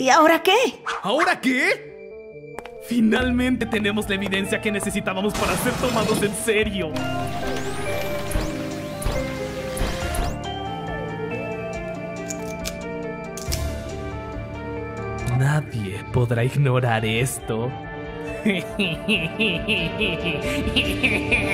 ¿Y ahora qué? ¿Ahora qué? Finalmente tenemos la evidencia que necesitábamos para ser tomados en serio. Nadie podrá ignorar esto.